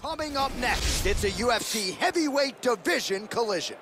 Coming up next, it's a UFC heavyweight division collision.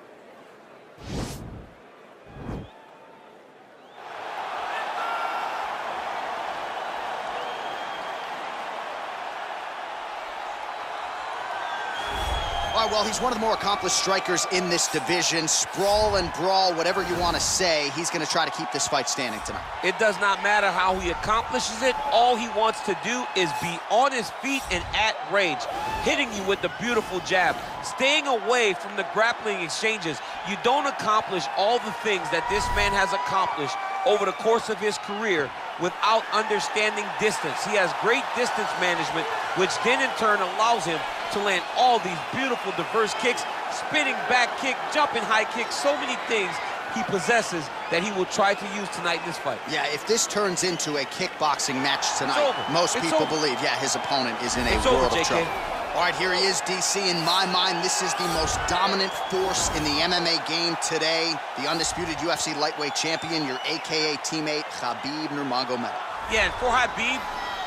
Well, he's one of the more accomplished strikers in this division. Sprawl and brawl, whatever you want to say, he's going to try to keep this fight standing tonight. It does not matter how he accomplishes it. All he wants to do is be on his feet and at range, hitting you with the beautiful jab, staying away from the grappling exchanges. You don't accomplish all the things that this man has accomplished over the course of his career without understanding distance. He has great distance management, which then in turn allows him to land all these beautiful diverse kicks, spinning back kick, jumping high kick, so many things he possesses that he will try to use tonight in this fight. Yeah, if this turns into a kickboxing match tonight, most it's people over. believe, yeah, his opponent is in a It's world over, of trouble. All right, here he is, DC. In my mind, this is the most dominant force in the MMA game today. The undisputed UFC lightweight champion, your AKA teammate, Khabib Nurmagomedov. Yeah, and for Khabib,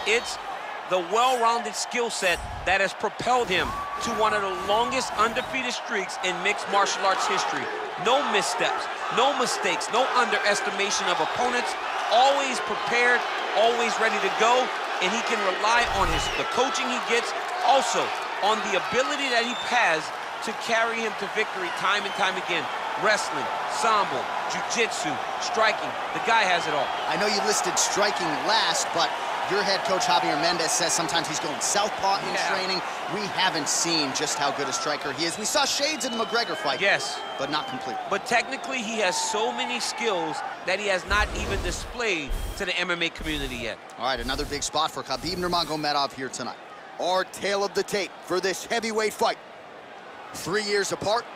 it's the well-rounded skill set that has propelled him to one of the longest undefeated streaks in mixed martial arts history. No missteps, no mistakes, no underestimation of opponents, always prepared, always ready to go, and he can rely on his the coaching he gets, also on the ability that he has to carry him to victory time and time again. Wrestling, sambo, jiu-jitsu, striking, the guy has it all. I know you listed striking last, but your head coach, Javier Mendez, says sometimes he's going southpaw in Yeah. training. We haven't seen just how good a striker he is. We saw shades in the McGregor fight, Yes. but not complete. But technically, he has so many skills that he has not even displayed to the MMA community yet. All right, another big spot for Khabib Nurmagomedov here tonight. Our tale of the tape for this heavyweight fight. Three years apart,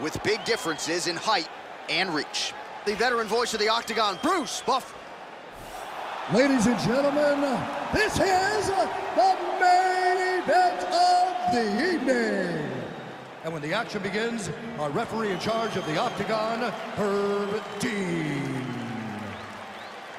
with big differences in height and reach. The veteran voice of the Octagon, Bruce Buff. Ladies and gentlemen, this is the main event of the evening. And when the action begins, our referee in charge of the Octagon, Herb Dean.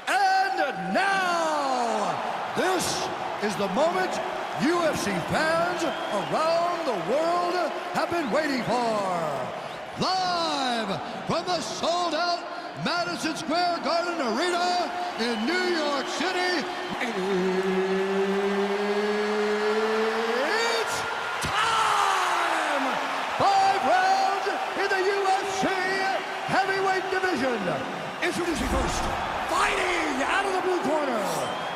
And now, this is the moment UFC fans around the world have been waiting for. Live from the sold-out Madison Square Garden Arena in New York City, it's time! Five rounds in the UFC heavyweight division. Introducing first, fighting out of the blue corner.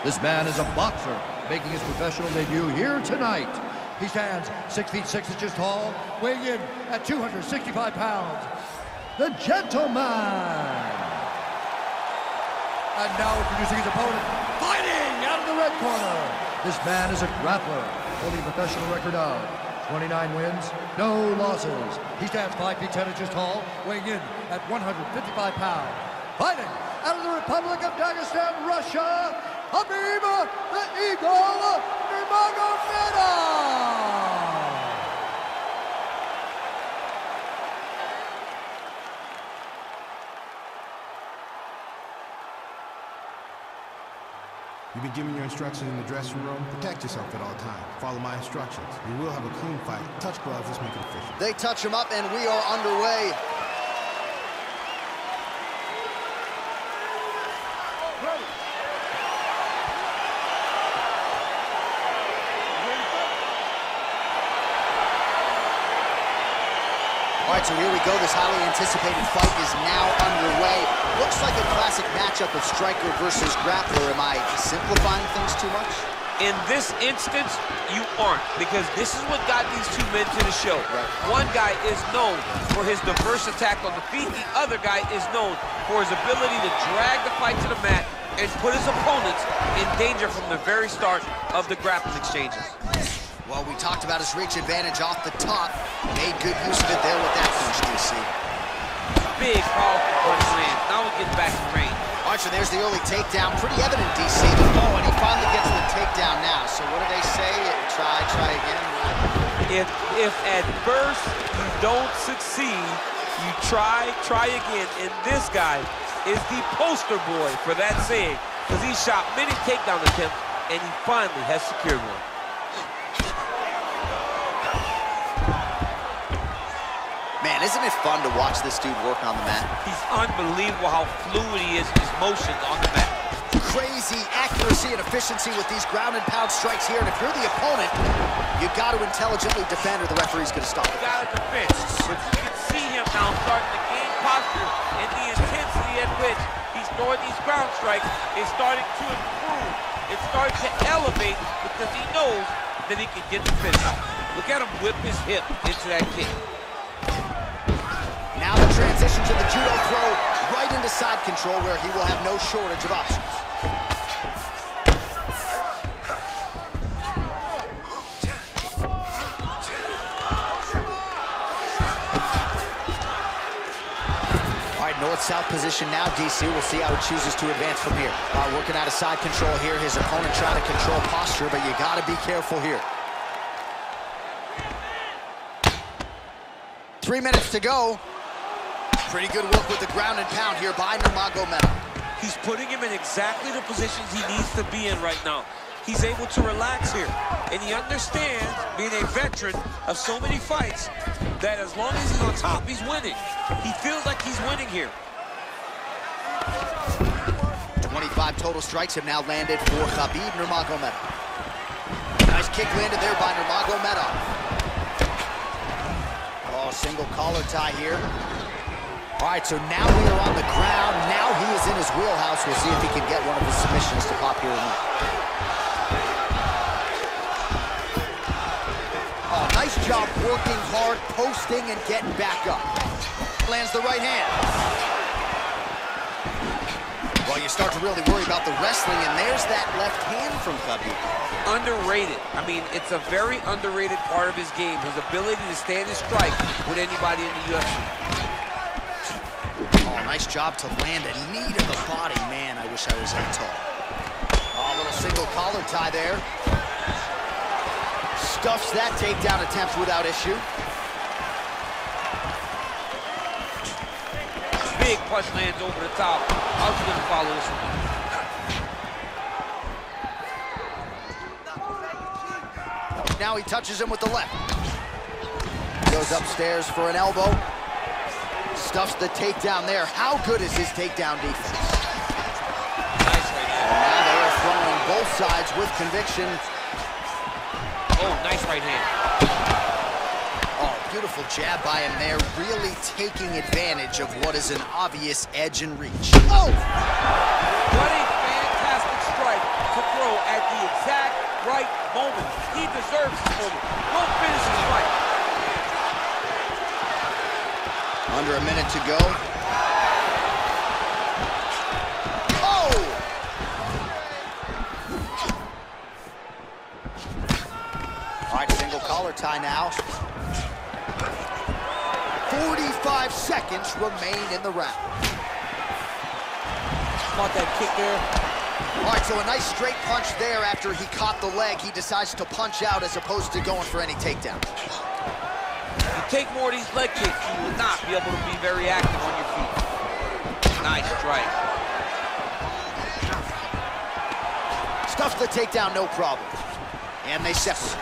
This man is a boxer, making his professional debut here tonight. He stands six feet six inches tall, weighing in at 265 pounds. The gentleman. And now introducing his opponent, fighting out of the red corner. This man is a grappler, holding a professional record of 29 wins, no losses. He stands 5 feet 10 inches tall, weighing in at 155 pounds. Fighting out of the Republic of Dagestan, Russia, Khabib the Eagle Nurmagomedov. You've been given your instructions in the dressing room. Protect yourself at all times. Follow my instructions. We will have a clean fight. Touch gloves. Let's make it official. They touch him up, and we are underway. All right, so here we go. This highly anticipated fight is now underway. Looks like a classic matchup of striker versus grappler. Am I simplifying things too much? In this instance, you aren't, because this is what got these two men to the show. One guy is known for his diverse attack on the feet. The other guy is known for his ability to drag the fight to the mat and put his opponents in danger from the very start of the grappling exchanges. Well, we talked about his reach advantage off the top. Made good use of it there with that punch, DC. Big, powerful punch land. Now we get back in range. Archer, there's the early takedown. Pretty evident, DC. Oh, and he finally gets the takedown now. So what do they say? Try, try again. If, if at first you don't succeed, you try, try again. And this guy is the poster boy for that saying because he shot many takedown attempts and he finally has secured one. Man, isn't it fun to watch this dude work on the mat? He's unbelievable how fluid he is in his motions on the mat. Crazy accuracy and efficiency with these ground and pound strikes here. And if you're the opponent, you got to intelligently defend or the referee's going to stop it. You got to defend. But you can see him now starting to gain posture and the intensity at which he's throwing these ground strikes is starting to improve. It's starting to elevate because he knows that he can get the finish. Look at him whip his hip into that kick. Transition to the judo throw right into side control where he will have no shortage of options. Right, north-south position now, DC. We'll see how he chooses to advance from here. Uh, working out of side control here. His opponent trying to control posture, but you got to be careful here. Three minutes to go. Pretty good work with the ground and pound here by Nurmagomedov. He's putting him in exactly the positions he needs to be in right now. He's able to relax here. And he understands, being a veteran of so many fights, that as long as he's on top, he's winning. He feels like he's winning here. 25 total strikes have now landed for Khabib Nurmagomedov. Nice kick landed there by Nurmagomedov. Oh, single collar tie here. All right, so now we are on the ground. Now he is in his wheelhouse. We'll see if he can get one of his submissions to pop here or. Oh, nice job working hard, posting, and getting back up. Lands the right hand. Well, you start to really worry about the wrestling, and there's that left hand from Khabib. Underrated. I mean, it's a very underrated part of his game, his ability to stand and strike with anybody in the UFC. Nice job to land a knee to the body. Man, I wish I was that tall. Oh, a little single collar tie there. Stuffs that takedown attempt without issue. Big punch lands over the top. How's he gonna follow this one? Now he touches him with the left. Goes upstairs for an elbow. Stuffs the takedown there. How good is his takedown defense? Nice right hand. And now they are throwing both sides with conviction. Oh, nice right hand. Oh, beautiful jab by him there, really taking advantage of what is an obvious edge and reach. Oh! What a fantastic strike to throw at the exact right moment. He deserves this moment. Go finish his fight. Under a minute to go. Oh! All right, single collar tie now. 45 seconds remain in the round. Caught that kick there. All right, so a nice straight punch there after he caught the leg. He decides to punch out as opposed to going for any takedown. Take more of these leg kicks, you will not be able to be very active on your feet. Nice strike. Stuffs the takedown, no problem. And they separate.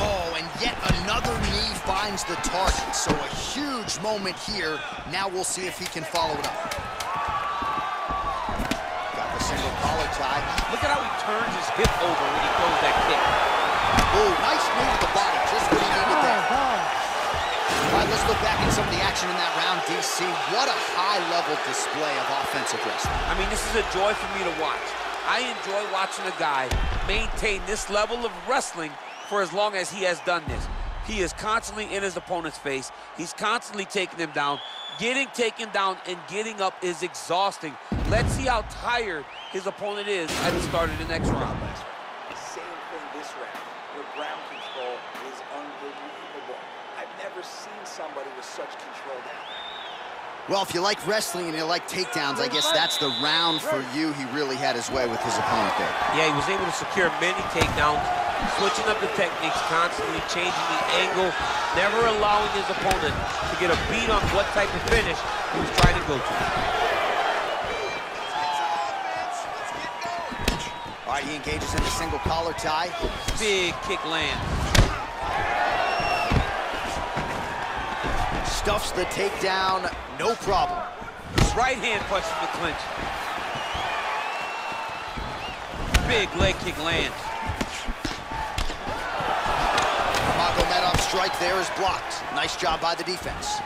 Oh, and yet another knee finds the target. So a huge moment here. Now we'll see if he can follow it up. Got the single collar tie. Look at how he turns his hip over when he throws that kick. Ooh, nice move to the body. Just what he needed there. All right, let's look back at some of the action in that round, DC. What a high-level display of offensive wrestling. I mean, this is a joy for me to watch. I enjoy watching a guy maintain this level of wrestling for as long as he has done this. He is constantly in his opponent's face. He's constantly taking him down. Getting taken down and getting up is exhausting. Let's see how tired his opponent is at the start of the next round. Same thing this round. Your ground control is unbelievable. I've never seen somebody with such control down. Well, if you like wrestling and you like takedowns, I guess that's the round for you. He really had his way with his opponent there. Yeah, he was able to secure many takedowns, switching up the techniques, constantly changing the angle, never allowing his opponent to get a beat on what type of finish he was trying to go to. All right, he engages in the single collar tie. Big kick land. Stuffs the takedown, no problem. His Right hand punches the clinch. Big leg kick lands. Magomedov's strike there is blocked. Nice job by the defense.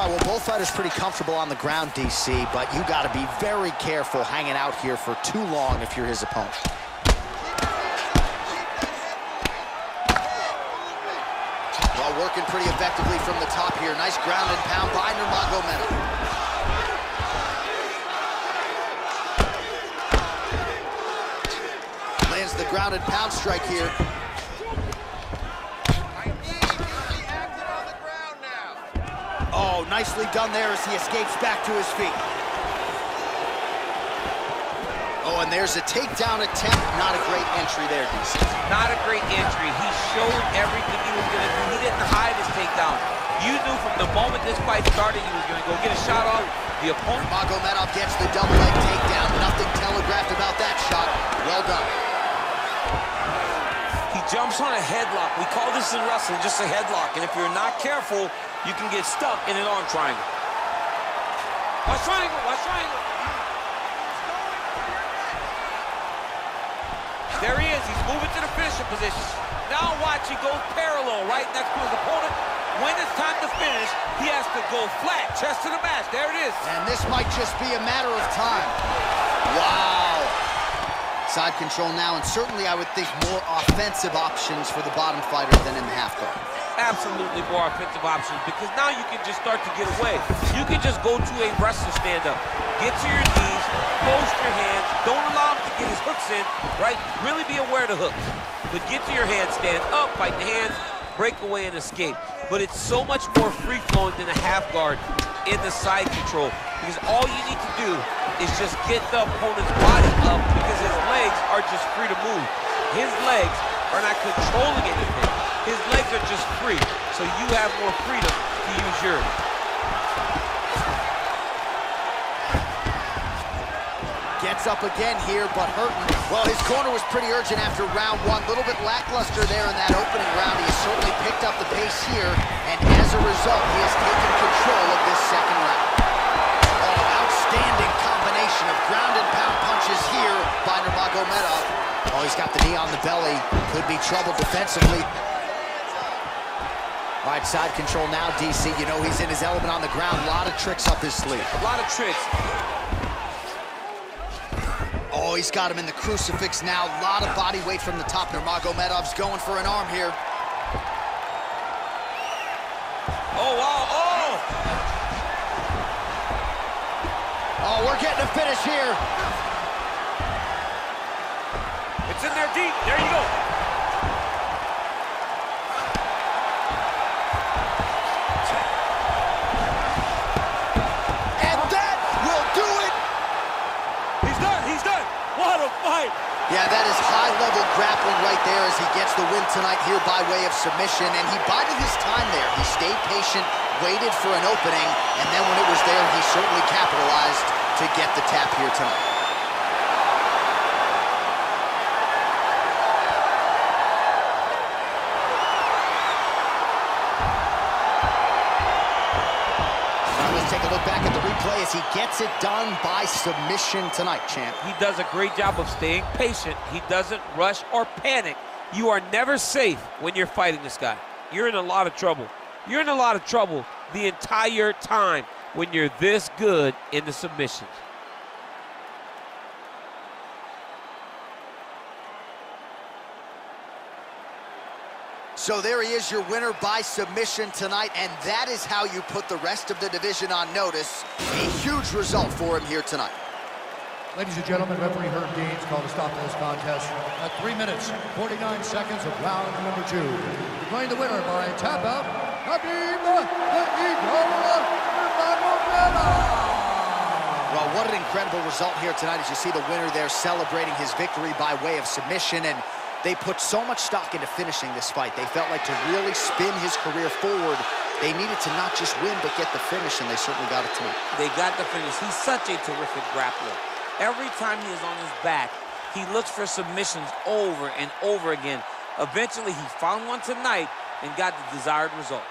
All right, well, both fighters pretty comfortable on the ground, DC, but you got to be very careful hanging out here for too long if you're his opponent. Well, working pretty effectively from the top here. Nice ground and pound by Nurmagomedov. Lands the ground and pound strike here. Oh, nicely done there as he escapes back to his feet. Oh, and there's a takedown attempt. Not a great entry there, DC. Not a great entry. He showed everything he was going to do. He didn't hide his takedown. You knew from the moment this fight started he was going to go get a shot off. The opponent Magomedov gets the double leg takedown. Nothing telegraphed about that shot. Well done. Jumps on a headlock. We call this in wrestling just a headlock. And if you're not careful, you can get stuck in an arm triangle. Watch triangle, watch triangle. There he is. He's moving to the finishing position. Now watch, he goes parallel right next to his opponent. When it's time to finish, he has to go flat, chest to the mat. There it is. And this might just be a matter of time. Wow. Side control now, and certainly I would think more offensive options for the bottom fighter than in the half guard. Absolutely more offensive options because now you can just start to get away. You can just go to a wrestler stand-up. Get to your knees, post your hands, don't allow him to get his hooks in, right? Really be aware of the hooks. But get to your hands, stand up, fight the hands, break away and escape. But it's so much more free-flowing than a half guard in the side control because all you need to do is just get the opponent's body up his legs are just free to move. His legs are not controlling anything. His legs are just free, so you have more freedom to use yours. Gets up again here, but hurting. Well, his corner was pretty urgent after round one. A little bit lackluster there in that opening round. He has certainly picked up the pace here, and as a result, he has taken control of this second round. Oh, outstanding combination of ground and pound punches here by Nurmagomedov. Oh, he's got the knee on the belly. Could be trouble defensively. All right, side control now, DC. You know he's in his element on the ground. A lot of tricks up his sleeve. A lot of tricks. Oh, he's got him in the crucifix now. A lot of body weight from the top. Nurmagomedov's going for an arm here. Oh, wow, oh! Oh, we're getting a finish here. It's in there deep. There you go. And that will do it. He's done, he's done. What a fight. Yeah, that is high-level grappling right there as he gets the win tonight here by way of submission. And he bided his time there. He stayed patient, waited for an opening, and then when it was there, he certainly capitalized to get the tap here tonight. At as he gets it done by submission tonight, champ. He does a great job of staying patient. He doesn't rush or panic. You are never safe when you're fighting this guy. You're in a lot of trouble. You're in a lot of trouble the entire time when you're this good in the submissions. So there he is, your winner by submission tonight, and that is how you put the rest of the division on notice. A huge result for him here tonight. Ladies and gentlemen, referee Herb Dean's called a stop to this contest at 3 minutes, 49 seconds of round number two. Declaring the winner by tap out, Khabib the Eagle. Well, what an incredible result here tonight as you see the winner there celebrating his victory by way of submission, and they put so much stock into finishing this fight. They felt like to really spin his career forward, they needed to not just win, but get the finish, and they certainly got it tonight. They got the finish. He's such a terrific grappler. Every time he is on his back, he looks for submissions over and over again. Eventually, he found one tonight and got the desired result.